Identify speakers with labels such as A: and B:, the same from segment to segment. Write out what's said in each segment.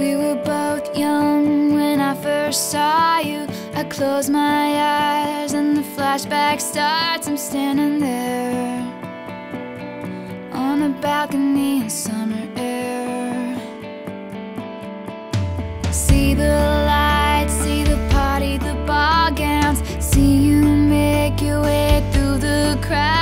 A: We were both young when I first saw you. I close my eyes and the flashback starts. I'm standing there On a balcony in summer air. See the lights, see the party, the ball gowns. See you make your way through the crowd.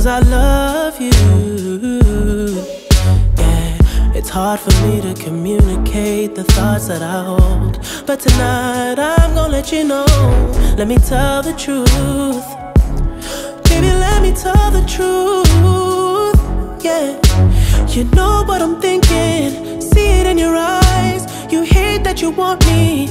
A: Cause I love you.
B: Yeah, it's hard for me to communicate the thoughts that I hold. But tonight I'm gonna let you know. Let me tell the truth. Baby, let me tell the truth. Yeah, you know what I'm thinking. See it in your eyes. You hate that you want me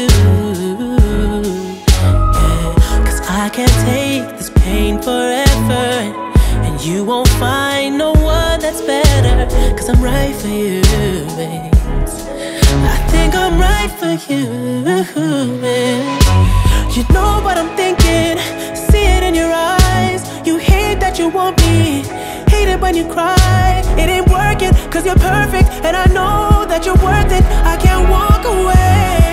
B: Yeah. Cause I can't take this pain forever. And you won't find no one that's better. Cause I'm right for you, babe. I think I'm right for you, babe. You know what I'm thinking, see it in your eyes. You hate that you want me, hate it when you cry. It ain't working, cause you're perfect, and I know that you're worth it. I can't walk away.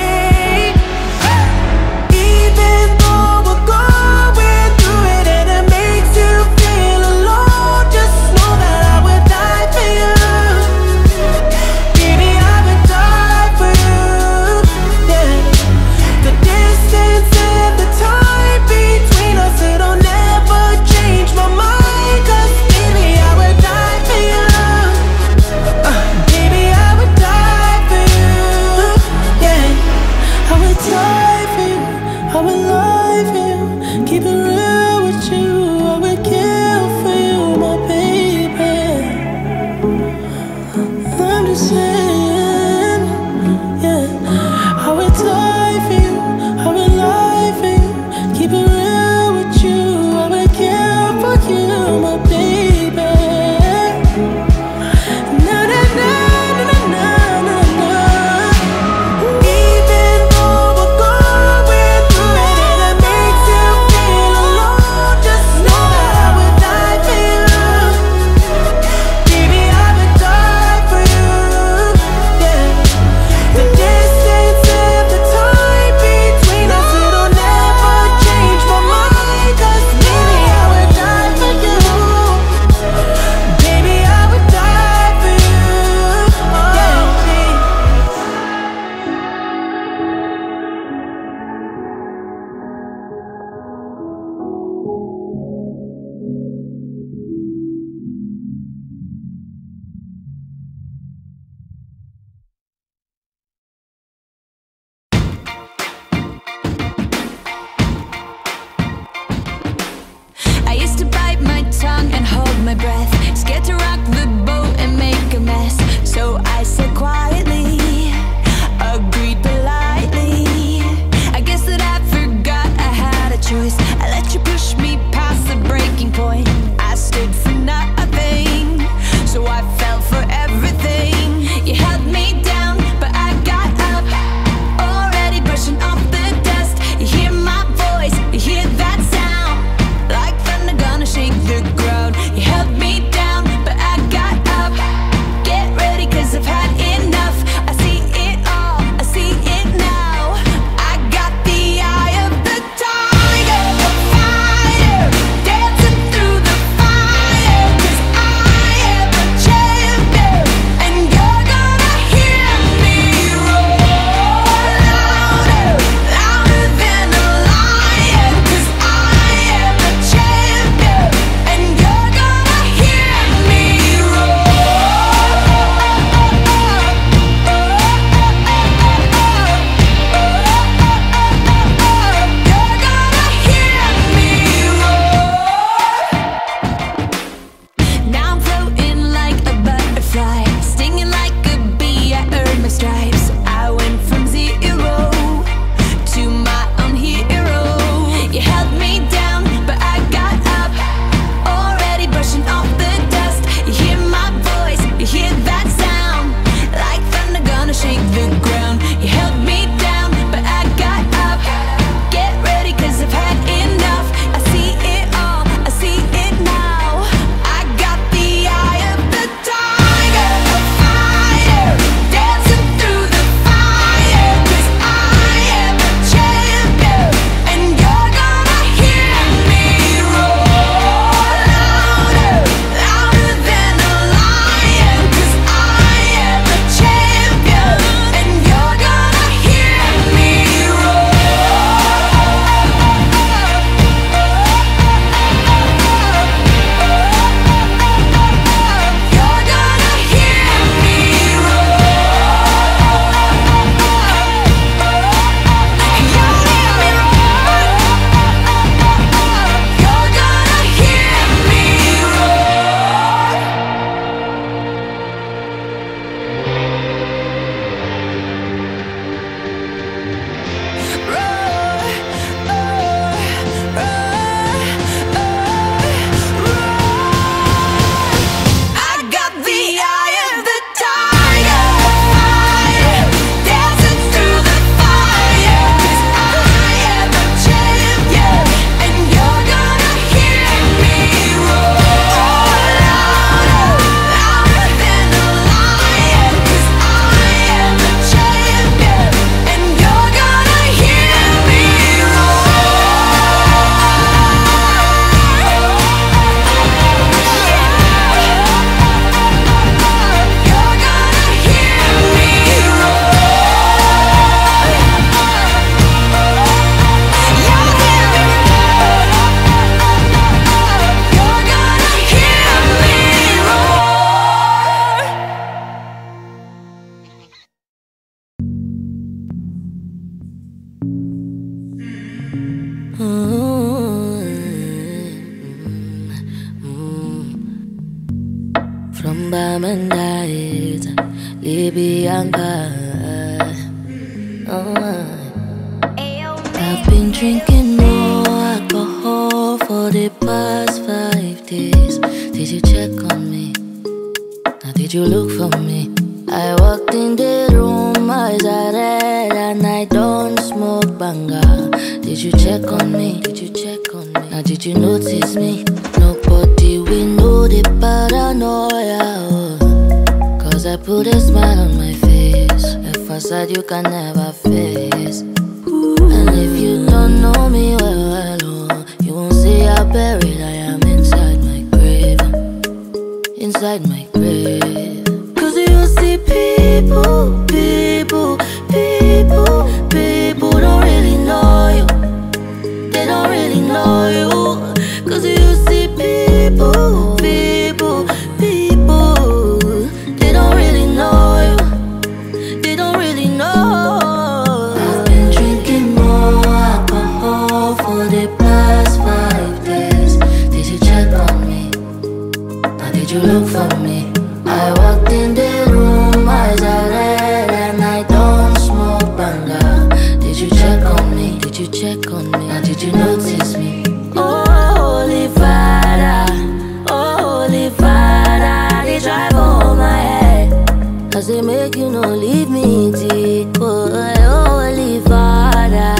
B: 'Cause
C: they make you no leave me, T. Oh, holy father.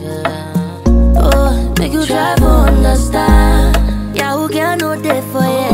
C: Yeah. Oh, make you try to understand. Yeah, who can know that for you?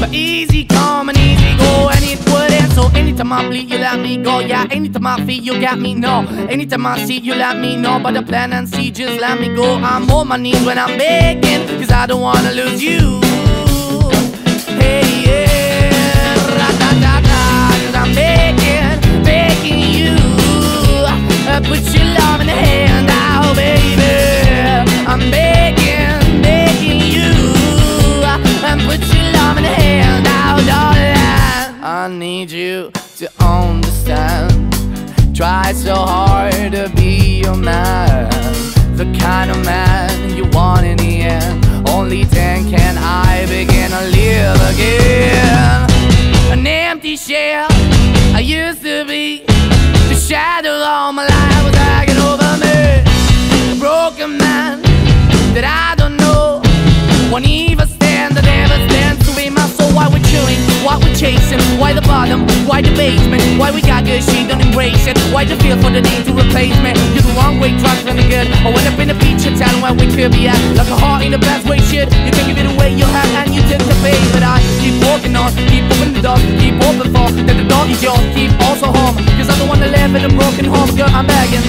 C: But
D: easy come and easy go, and it would end. So anytime I bleed, you let me go. Yeah, anytime I feel, you got me. No, anytime I see, you let me know. But the plan and see, just let me go. I'm on my knees when I'm begging, cause I don't wanna lose you. Hey, yeah, ra da da da, cause I'm begging, begging you. I put your love in the hand, oh baby. I'm begging, begging you. Uh, and put your coming here now, darling. I need you to understand. Try so hard to be your man. The kind of man you want in the end. Only then can I begin to live again. An empty shell I used to be. The shadow all my life was dragging over me. A broken man that I don't know. Won't even stand, I never stand doing, what we're chasing? Why the bottom, why the basement? Why we got good, she don't embrace it Why the feel for the need to replace me? You're the wrong way, trying to good I went up in the feature town where we could be at. Like a heart in a bad way, shit. You can give it away, you have and you tend to pay But I keep walking on, keep moving the dog Keep open for, that the dog is yours Keep also home, cause I don't wanna live in a broken home Girl, I'm begging.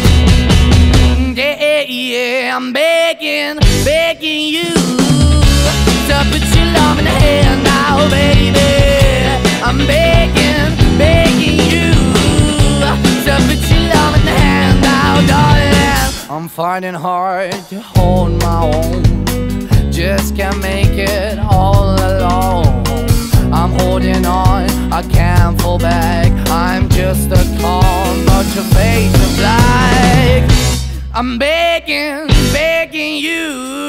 D: Yeah, yeah, yeah, I'm begging, begging you hand now, baby. I'm begging, begging you put your hand darling. I'm finding hard to hold my own. Just can't make it all alone. I'm holding on, I can't fall back. I'm just a call, but your face is black. I'm begging, begging you.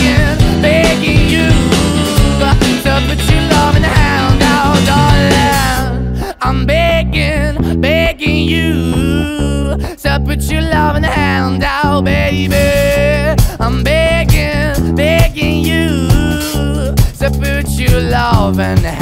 D: loving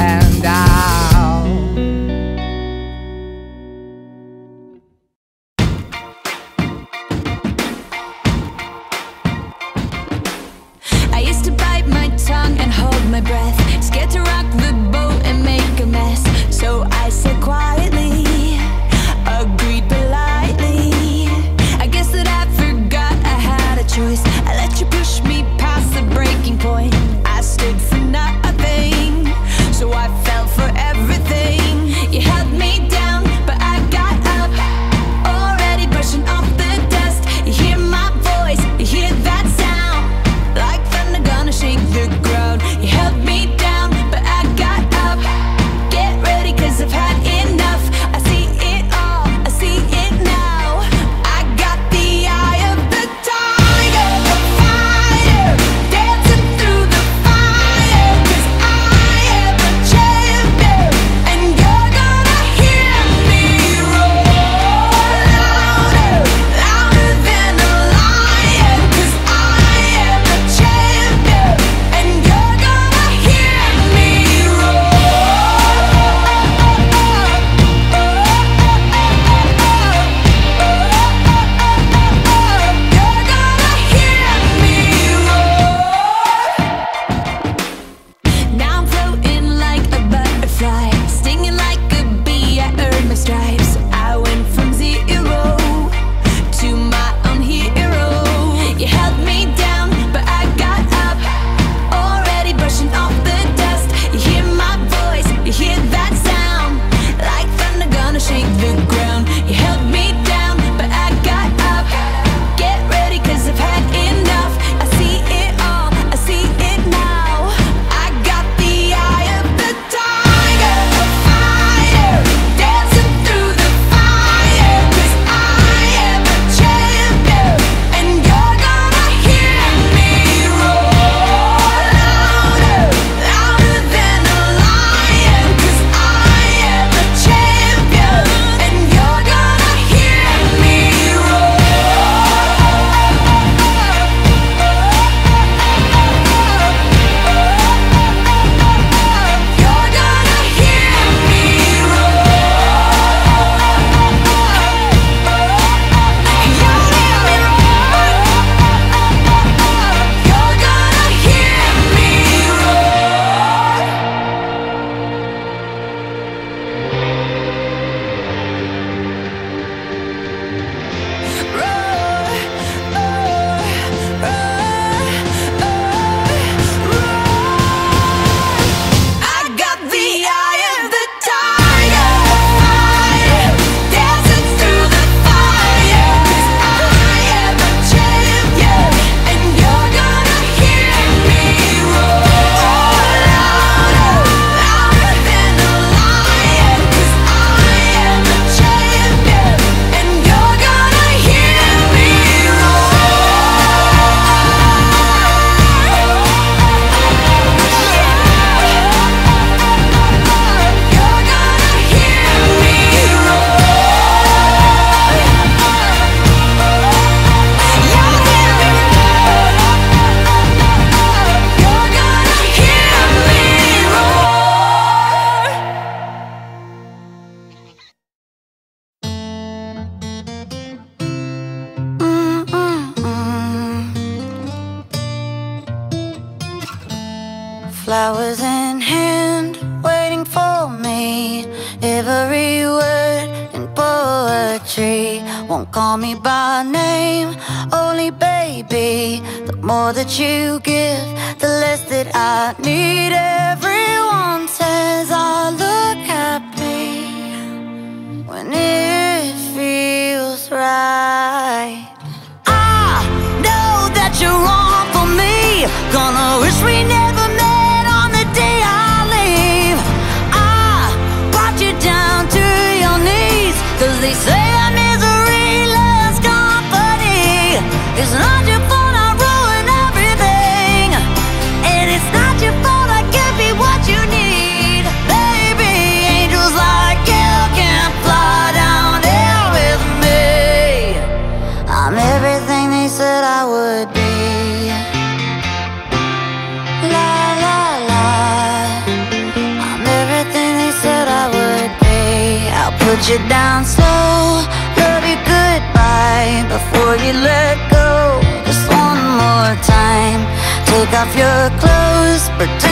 D: your
E: clothes, pretend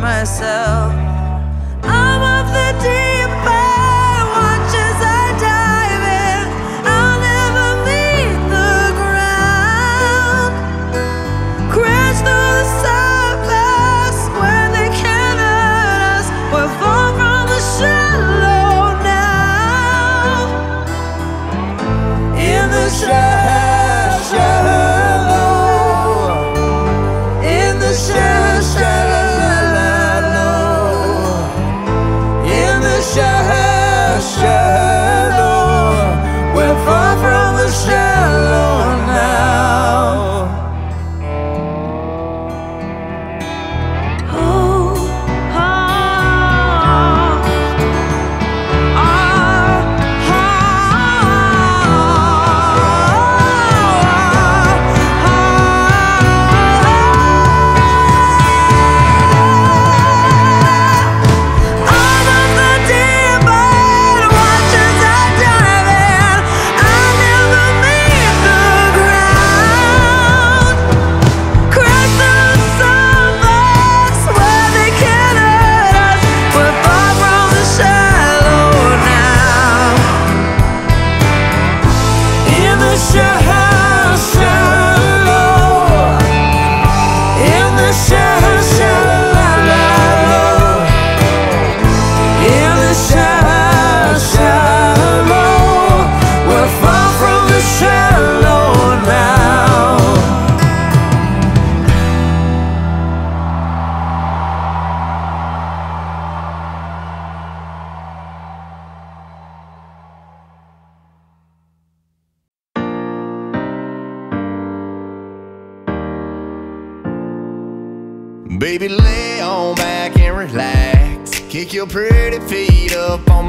F: myself.
G: I'm of the deep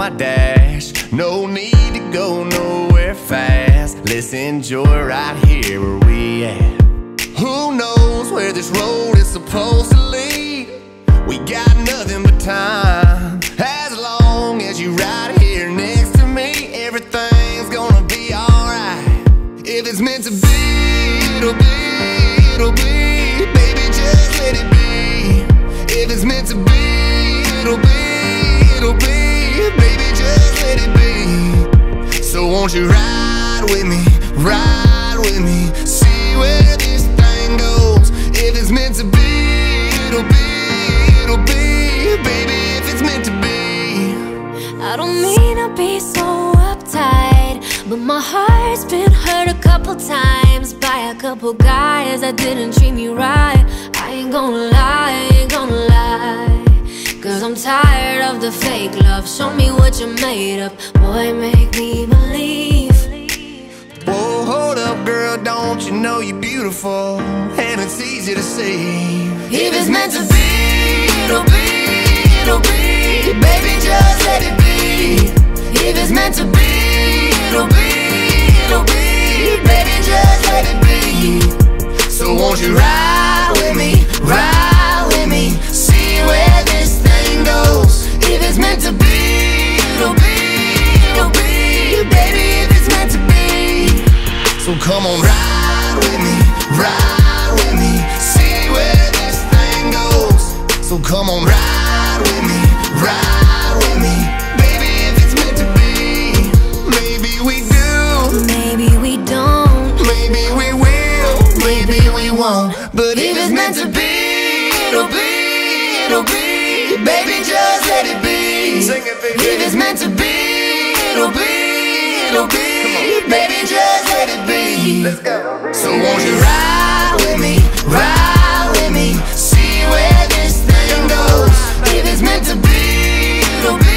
H: my dash. No need to go nowhere fast. Let's enjoy right here where we at. Who knows where this road is supposed to lead? We got nothing but time. Ride with me, see where this thing goes. If it's meant to be, it'll be, it'll be. Baby, if it's meant to be.
I: I don't mean to be so uptight, but my heart's been hurt a couple times by a couple guys that didn't treat me right. I ain't gonna lie, I ain't gonna lie. Cause I'm tired of the fake love. Show me what you're made of. Boy, make me believe.
H: Whoa, hold up, girl, don't you know you're beautiful? And it's easy to see.
I: If it's meant to be, it'll be, it'll be. Baby, just let it be. If it's meant to be, it'll be, it'll be. Baby, just let it be.
H: So won't you ride with me, ride with me, see where this thing goes.
I: If it's meant to be, it'll be, it'll be. Baby,
H: So come on, ride with me, ride with me, see where this thing goes. So come on, ride with me, ride with me, baby, if it's meant to be. Maybe we do,
I: Maybe we don't.
H: maybe we will, maybe we won't. But if it's meant to be, it'll be, it'll be. Baby, just let it be. Sing it, baby.
I: If it's meant to be, it'll be, it'll be. Baby, just let it be.
H: Let's go. So won't you ride with me, ride with me, see where this thing goes.
I: If it's meant to be, it'll be,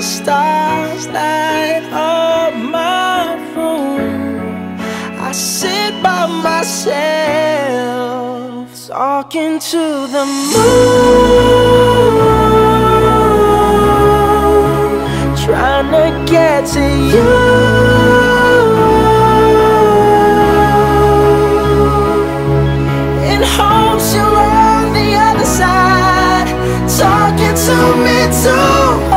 J: stars light up my room, I sit by myself talking to the moon, trying to get to you. In hopes you're on the other side, talking to me too.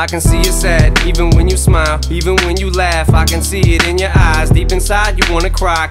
J: I
K: can see you're sad, even when you smile, even when you laugh. I can see it in your eyes. Deep inside, you wanna cry,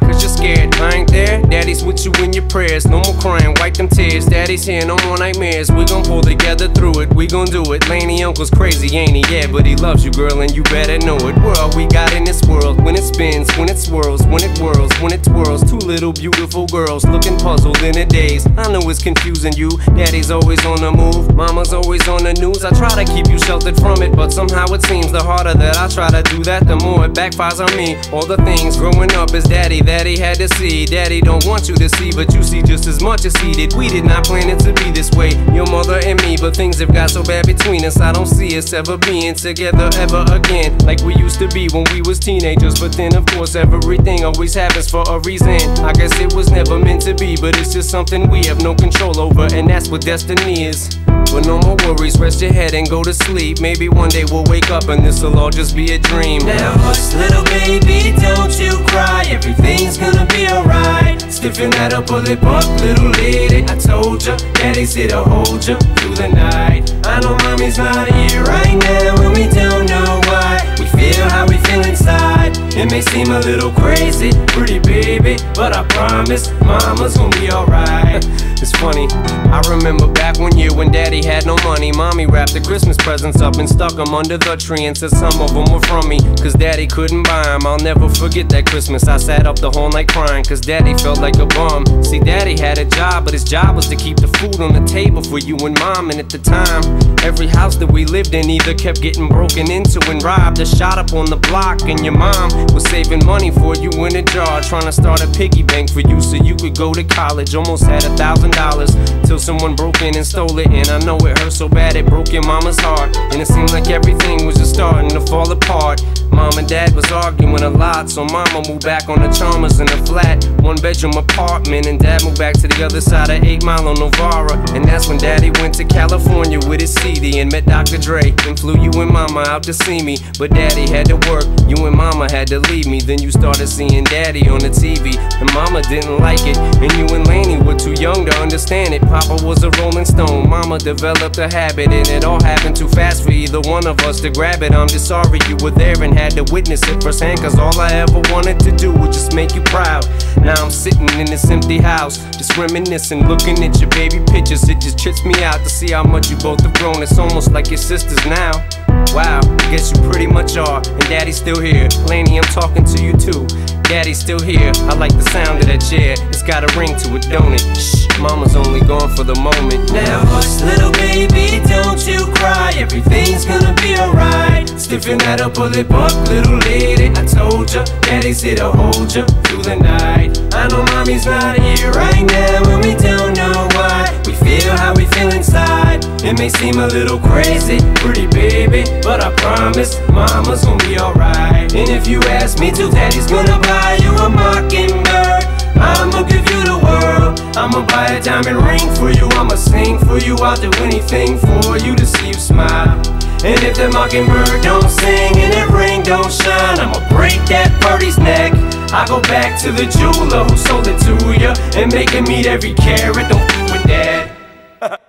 K: Daddy's here, no more nightmares. We gon' pull together through it, we gon' do it. Lainie Uncle's crazy, ain't he? Yeah, but he loves you, girl, and you better know it. All we got in this world. When it spins, when it swirls, when it whirls, when it twirls. Two little beautiful girls looking puzzled in a daze. I know it's confusing you. Daddy's always on the move, mama's always on the news. I try to keep you sheltered from it, but somehow it seems the harder that I try to do that, the more it backfires on me. All the things growing up as daddy that he had to see. Daddy don't want you to see, but you see just as much as he did. We did not plan it to be this way, your mother and me, but things have got so bad between us. I don't see us ever being together ever again, like we used to be when we was teenagers. But then, of course, everything always happens for a reason. I guess it was never meant to be, but it's just something we have no control over, and that's what destiny is. But no more worries, rest your head and go to sleep. Maybe one day we'll wake up and this'll all just be a dream.
L: Now hush, little baby, don't you cry. Everything's gonna be alright. Stiffen that upper lip up, little lady. I told ya, daddy's here to hold ya through the night. I know mommy's not here right now, and we don't know why. We feel how we feel inside. It may seem a little crazy, pretty baby, but I promise mama's gonna be alright.
K: It's funny, I remember back one year when daddy had no money. Mommy wrapped the Christmas presents up and stuck them under the tree and said some of them were from me. Cause daddy couldn't buy them. I'll never forget that Christmas. I sat up the whole night crying cause daddy felt like a bum. See, daddy had a job, but his job was to keep the food on the table for you and mom. And at the time, every house that we lived in either kept getting broken into and robbed or shot up on the block. And your mom was saving money for you in a jar, trying to start a piggy bank for you so you could go to college. Almost had a thousand dollars till someone broke in and stole it. And I know it hurt so bad it broke your mama's heart. And it seemed like everything was just starting to fall apart. Mom and dad was arguing a lot, so mama moved back on the Chalmers in a flat, one bedroom apartment. And dad moved back to the other side of 8 Mile on Novara. And that's when daddy went to California with his CD and met Dr. Dre. And flew you and mama out to see me. But daddy had to work, you and mama had to leave me. Then you started seeing daddy on the TV. And mama didn't like it. And you and Lainie were too young to understand it. Papa was a rolling stone, mama developed a habit. And it all happened too fast for either one of us to grab it. I'm just sorry you were there and had to witness it firsthand. Cause all I ever wanted to do was just make you proud. Now I'm sitting in this empty house, just reminiscing, looking at your baby pictures. It just trips me out to see how much you both have grown. It's almost like your sisters now. Wow, guess you pretty much are. And daddy's still here. Lainie, I'm talking to you too. Daddy's still here. I like the sound of that chair. It's got a ring to it, don't it? Shh, mama's only gone for the moment.
L: Now hush, little baby, don't you cry. Everything's gonna be alright. Stiffen that upper lip up, little lady. I told ya, daddy's here to hold ya through the night. I know mommy's not here right now, and we don't know why. We feel how we feel inside. It may seem a little crazy, pretty baby, but I promise mama's gonna be alright. And if you ask me to, daddy's gonna buy you a mockingbird. I'ma give you the world. I'ma buy a diamond ring for you. I'ma sing for you. I'll do anything for you to see you smile. And if the mockingbird don't sing and that ring don't shine, I'ma break that birdie's neck. I go back to the jeweler who sold it to ya and make him meet every carat. Don't f with that.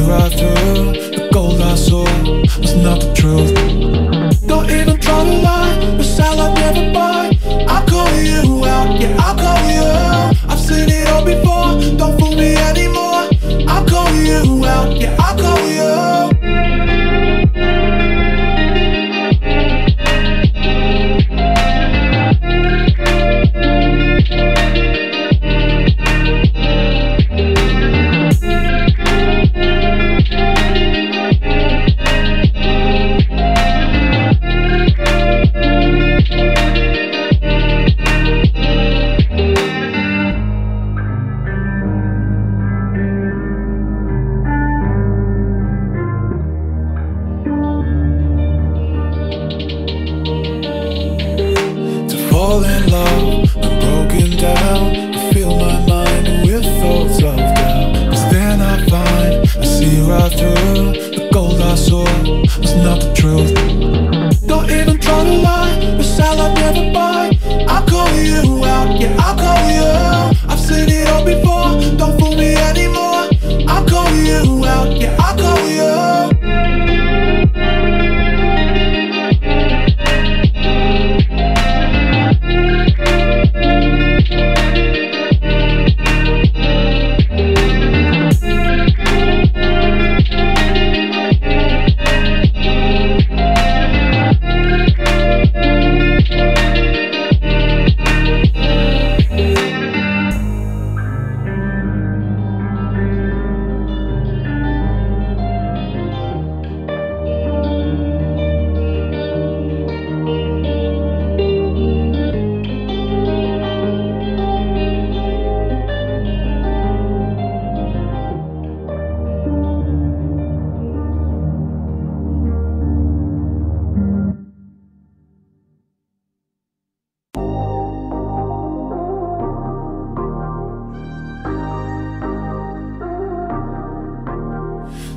B: rough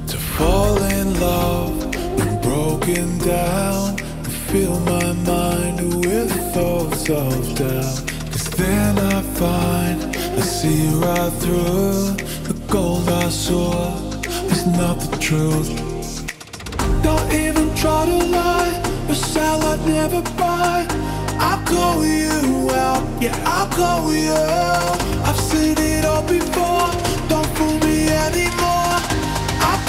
B: To
M: fall in love. When broken down. To fill my mind with thoughts of doubt. Cause then I find I see right through The gold I saw. Is not the truth. Don't even try to lie Or sell I never buy. I'll call you out, yeah I'll call you. Out I've seen it all before. Don't fool me anymore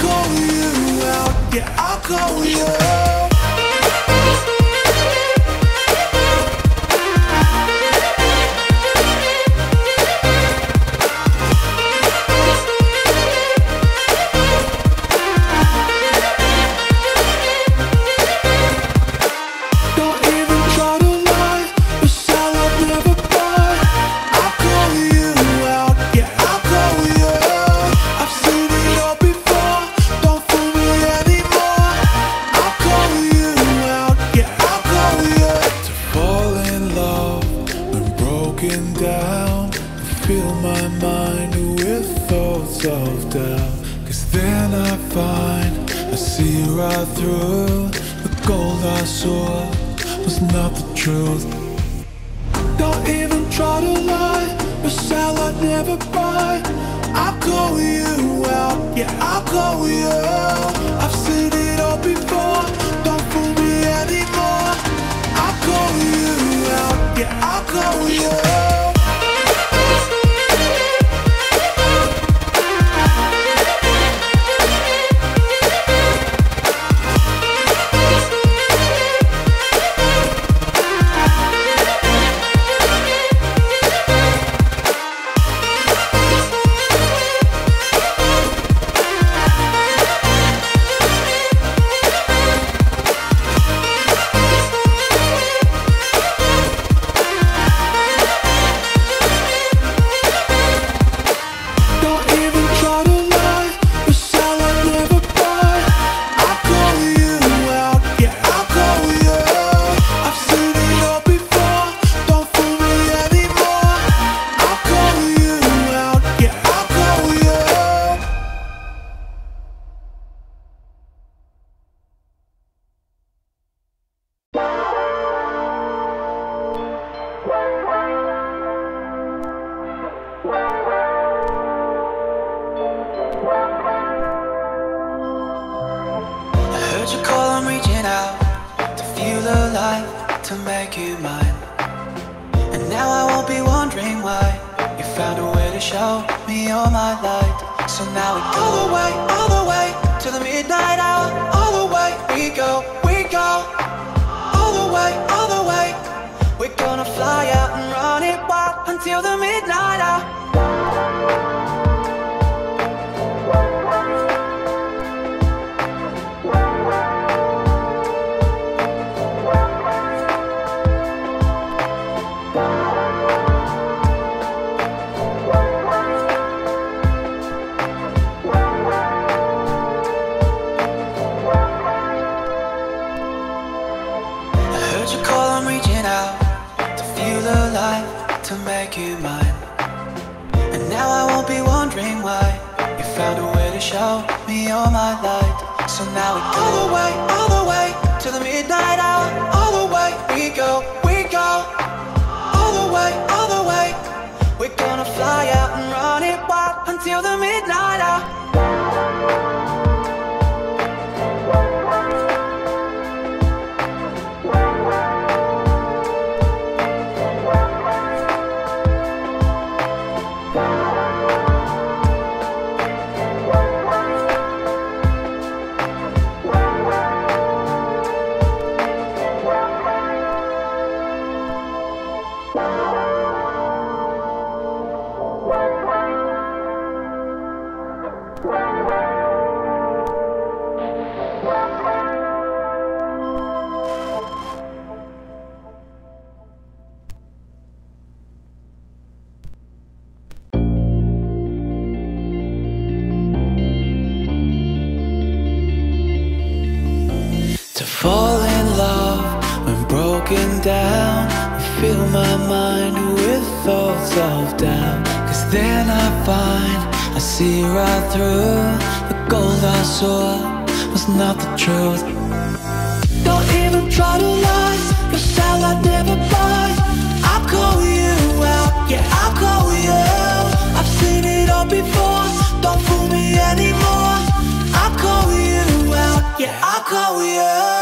M: call you out, yeah, I'll call you out. mind with thoughts of doubt. Cause then I find I see right through The gold I saw. Was not the truth. Don't even try to lie Yourself I never buy? I'll call you out Yeah, I'll call you I've seen it all before Don't fool me anymore. I'll call you out Yeah, I'll call you out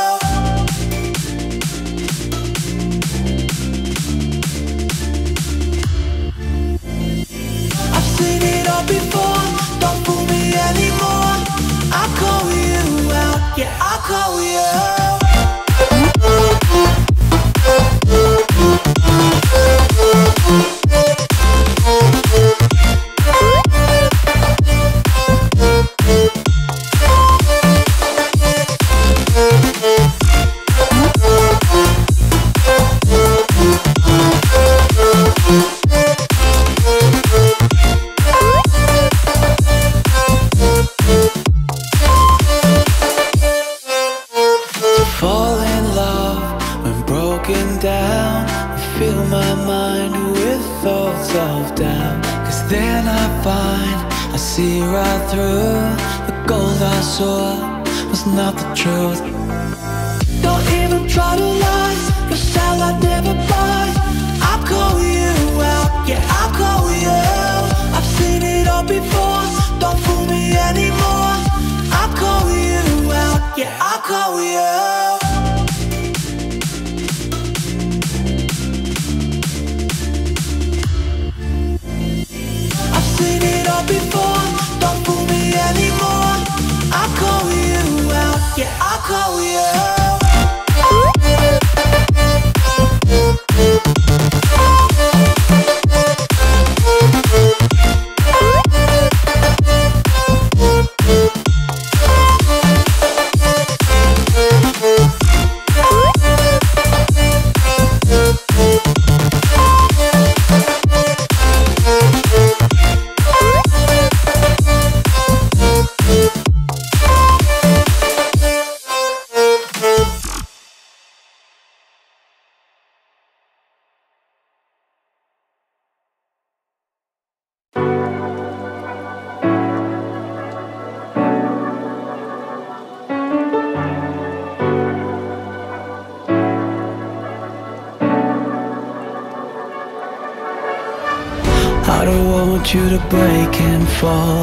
M: fall